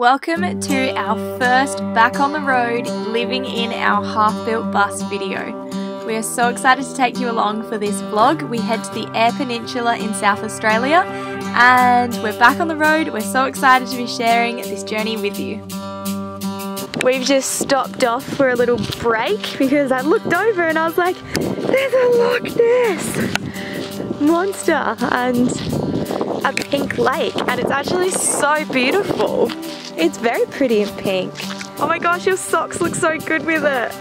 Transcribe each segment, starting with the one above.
Welcome to our first Back on the Road Living in Our Half Built Bus video. We are so excited to take you along for this vlog. We head to the Eyre Peninsula in South Australia and we're back on the road. We're so excited to be sharing this journey with you. We've just stopped off for a little break because I looked over and I was like, there's a Loch Ness monster and a pink lake and it's actually so beautiful. It's very pretty and pink. Oh my gosh, your socks look so good with it.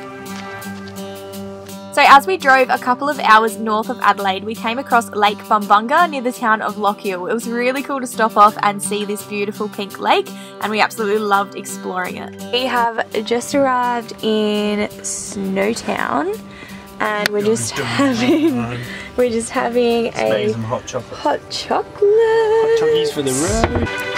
So as we drove a couple of hours north of Adelaide, we came across Lake Bumbunga near the town of Lochiel. It was really cool to stop off and see this beautiful pink lake and we absolutely loved exploring it. We have just arrived in Snowtown and we're just having we're just having a hot chocolate. hot chocolate. Hot chockies for the road.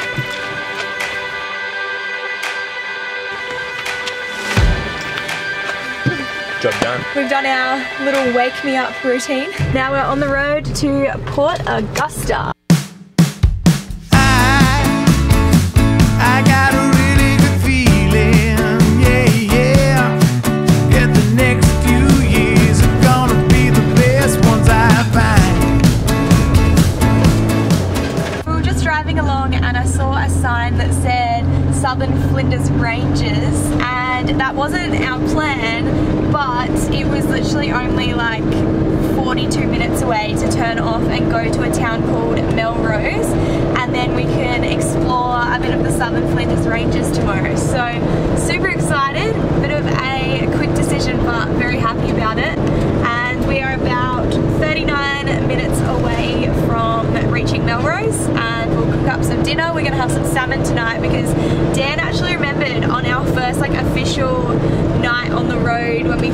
Job done. We've done our little wake me up routine. Now we're on the road to Port Augusta.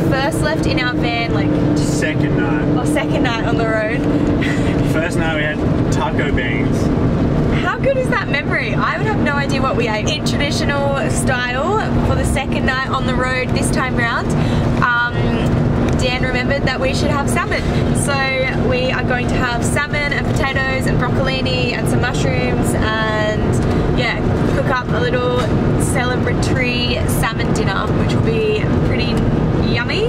First left in our van like Second night. or second night on the road. First night we had taco beans. How good is that memory? I would have no idea what we ate. In traditional style for the second night on the road this time round, um, Dan remembered that we should have salmon. So we are going to have salmon and potatoes and broccolini and some mushrooms and yeah, cook up a little celebratory salmon dinner, which will be pretty yummy.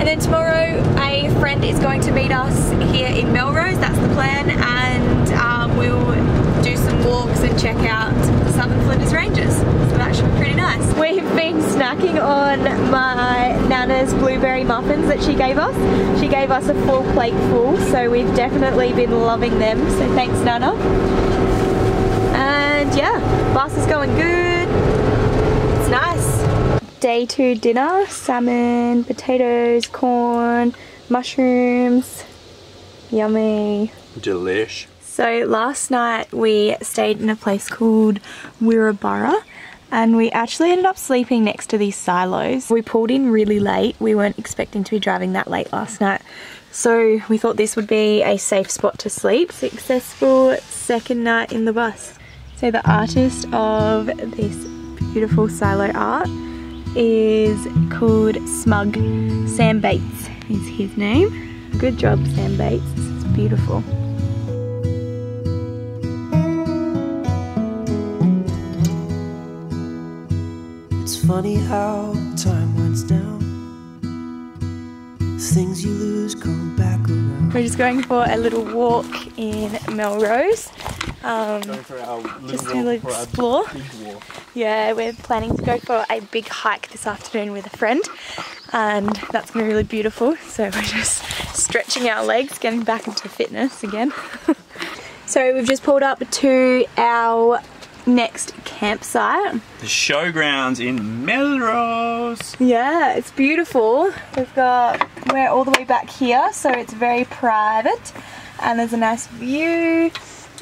And then tomorrow a friend is going to meet us here in Melrose, that's the plan, and um, we'll do some walks and check out the Southern Flinders Ranges. So that should be pretty nice. We've been snacking on my Nana's blueberry muffins that she gave us. She gave us a full plate full, so we've definitely been loving them. So thanks Nana. And yeah, bus is going good. Day two dinner, salmon, potatoes, corn, mushrooms. Yummy. Delish. So last night we stayed in a place called Wirrabara and we actually ended up sleeping next to these silos. We pulled in really late. We weren't expecting to be driving that late last night. So we thought this would be a safe spot to sleep. Successful second night in the bus. So the artist of this beautiful silo art is called Smug. Sam Bates is his name. Good job Sam Bates, this is beautiful. It's funny how time winds down. Things you lose come back around. We're just going for a little walk in Melrose. Um, Going for our little Just walk, to for our explore. Yeah, we're planning to go for a big hike this afternoon with a friend, and that's gonna be really beautiful. So we're just stretching our legs, getting back into fitness again. so we've just pulled up to our next campsite. The showgrounds in Melrose. Yeah, it's beautiful. We've got, we're all the way back here, so it's very private. And there's a nice view.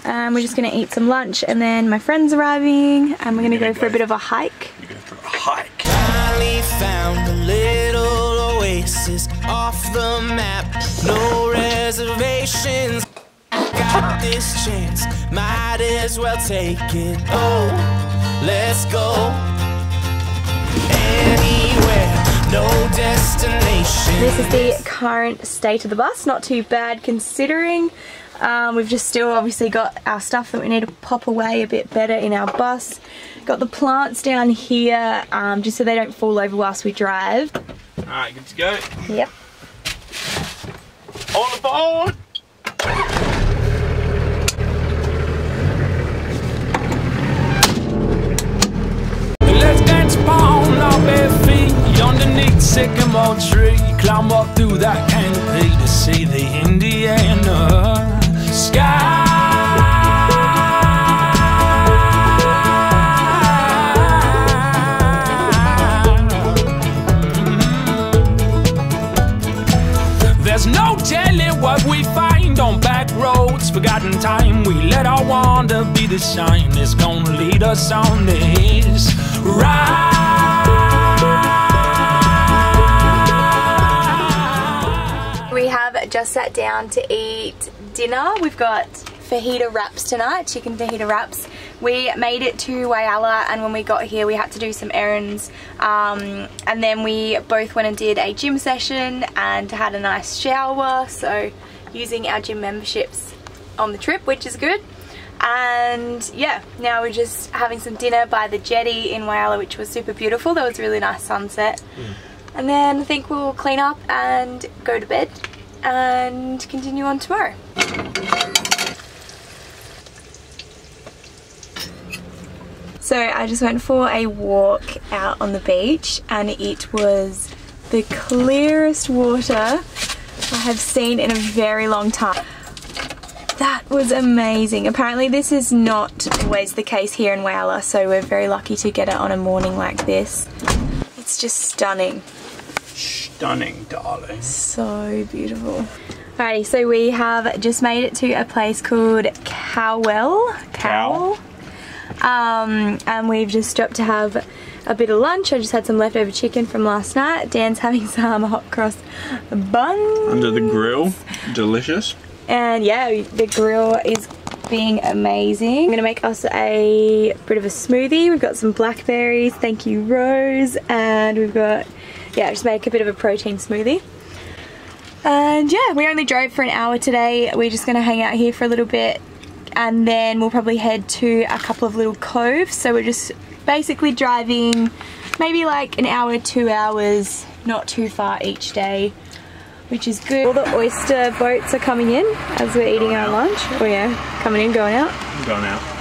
Um, we're just gonna eat some lunch and then my friend's arriving and we're gonna gonna go for a bit of a hike. We go for a hike. Finally found a little oasis off the map. No reservations. Got this chance, might as well take it. Oh, let's go anywhere, no destination. This is the current state of the bus, not too bad considering. Um, we've just still obviously got our stuff that we need to pop away a bit better in our bus. Got the plants down here um, just so they don't fall over whilst we drive. Alright, good to go. Yep. All aboard! Let's dance upon our bare feet underneath sycamore tree. Climb up through that canopy to see the Indiana no telling what we find on back roads, forgotten time. We let our be the that's gonna lead us on this ride. We have just sat down to eat dinner. We've got fajita wraps tonight, chicken fajita wraps. We made it to Whyalla and when we got here we had to do some errands. Um, and then we both went and did a gym session and had a nice shower. So using our gym memberships on the trip which is good. And yeah now we're just having some dinner by the jetty in Whyalla which was super beautiful. There was a really nice sunset. And then I think we'll clean up and go to bed and continue on tomorrow. So I just went for a walk out on the beach and it was the clearest water I have seen in a very long time. That was amazing. Apparently this is not always the case here in Whyalla so we're very lucky to get it on a morning like this. It's just stunning. Stunning, darling. So beautiful. Alrighty, so we have just made it to a place called Cowell. Cowell. Um, and we've just stopped to have a bit of lunch. I just had some leftover chicken from last night. Dan's having some hot cross buns. Under the grill. Delicious. And yeah, the grill is being amazing. I'm gonna make us a bit of a smoothie. We've got some blackberries, thank you Rose, and we've got, yeah, just make a bit of a protein smoothie. And yeah, we only drove for an hour today. We're just gonna hang out here for a little bit and then we'll probably head to a couple of little coves. So we're just basically driving maybe like an hour, two hours, not too far each day, which is good. All the oyster boats are coming in as we're eating our lunch. Oh yeah, coming in, going out. I'm going out.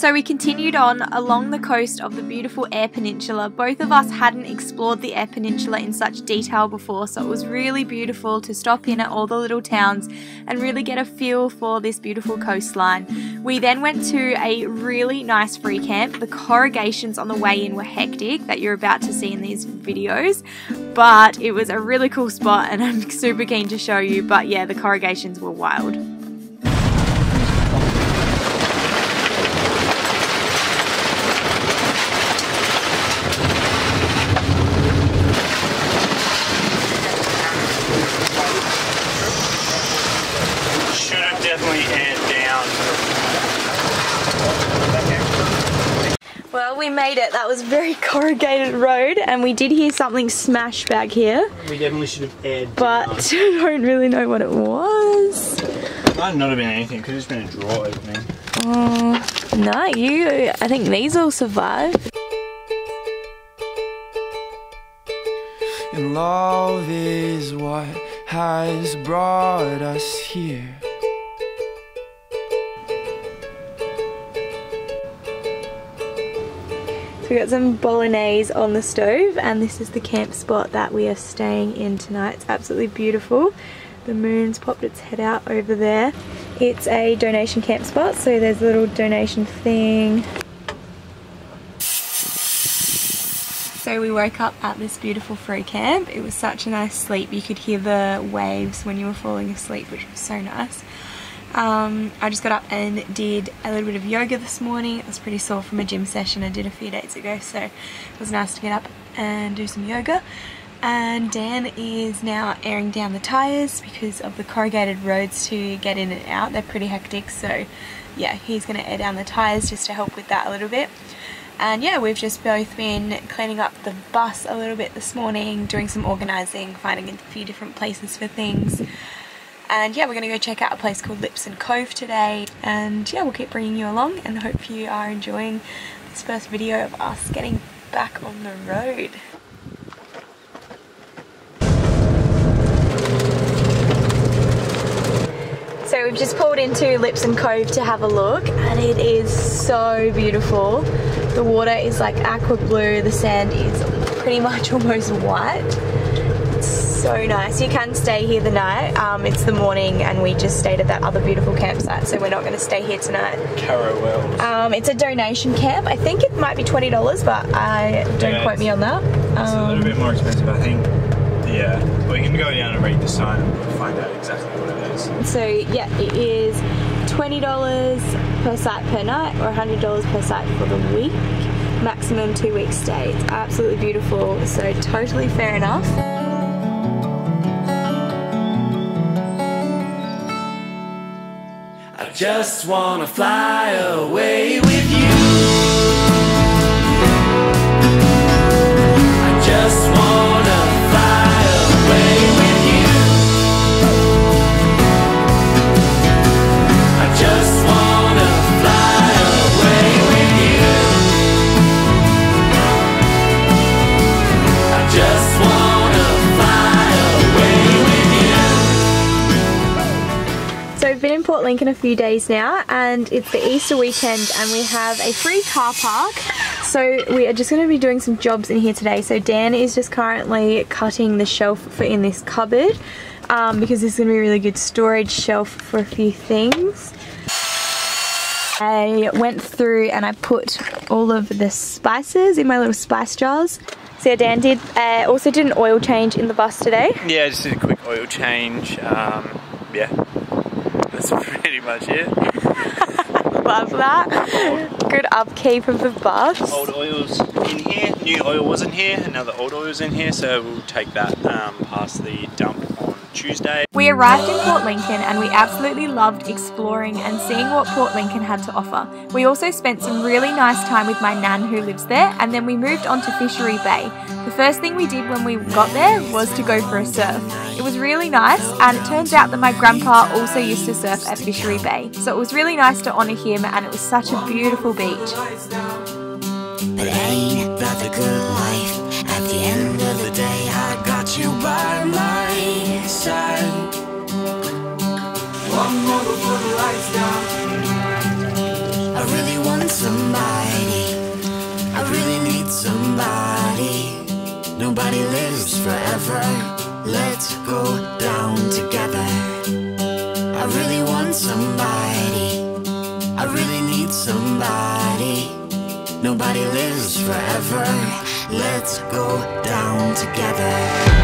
So we continued on along the coast of the beautiful Eyre Peninsula. Both of us hadn't explored the Eyre Peninsula in such detail before, so it was really beautiful to stop in at all the little towns and really get a feel for this beautiful coastline. We then went to a really nice free camp. The corrugations on the way in were hectic that you're about to see in these videos, but it was a really cool spot and I'm super keen to show you. But yeah, the corrugations were wild. Should have definitely aired down. Well, we made it. That was very corrugated road, and we did hear something smash back here, We definitely should have aired but I don't really know what it was. Might not have been anything, could have just been a draw opening. Oh, no, you. I think these all survived. And love is what has brought us here. We got some bolognese on the stove, and this is the camp spot that we are staying in tonight. It's absolutely beautiful. The moon's popped its head out over there. It's a donation camp spot, so there's a little donation thing. So we woke up at this beautiful free camp. It was such a nice sleep. You could hear the waves when you were falling asleep, which was so nice. Um, I just got up and did a little bit of yoga this morning. I was pretty sore from a gym session I did a few days ago, so it was nice to get up and do some yoga. And Dan is now airing down the tyres because of the corrugated roads to get in and out. They're pretty hectic, so yeah, he's going to air down the tyres just to help with that a little bit. And yeah, we've just both been cleaning up the bus a little bit this morning, doing some organising, finding a few different places for things. And yeah, we're going to go check out a place called Lipson Cove today. And yeah, we'll keep bringing you along and hope you are enjoying this first video of us getting back on the road. So we've just pulled into Lipson Cove to have a look and it is so beautiful. The water is like aqua blue, the sand is pretty much almost white. So nice. You can stay here the night. Um, it's the morning and we just stayed at that other beautiful campsite so we're not going to stay here tonight. Wells. Um, it's a donation camp. I think it might be $20 but I don't Yeah, quote me on that. It's a little bit more expensive, I think. Yeah. We can go down and read the sign and we'll find out exactly what it is. So yeah, it is twenty dollars per site per night, or hundred dollars per site for the week. Maximum two week stay. It's absolutely beautiful, so totally fair enough. I just wanna fly away with you. In Port Lincoln a few days now, and it's the Easter weekend, and we have a free car park. So we are just going to be doing some jobs in here today. So Dan is just currently cutting the shelf for in this cupboard um, because this is going to be a really good storage shelf for a few things. I went through and I put all of the spices in my little spice jars. So Dan did uh, also did an oil change in the bus today. Yeah, just did a quick oil change. Um, yeah. That's pretty much it. Love that. Good upkeep of the bus. Old oil's in here, new oil wasn't here, and now the old oil's in here, so we'll take that um, past the dump Tuesday. We arrived in Port Lincoln and we absolutely loved exploring and seeing what Port Lincoln had to offer. We also spent some really nice time with my nan who lives there and then we moved on to Fishery Bay. The first thing we did when we got there was to go for a surf. It was really nice and it turns out that my grandpa also used to surf at Fishery Bay. So it was really nice to honour him and it was such a beautiful beach. But ain't that the good life? At the end of the day, go down together. I really want somebody. I really need somebody. Nobody lives forever. Let's go down together.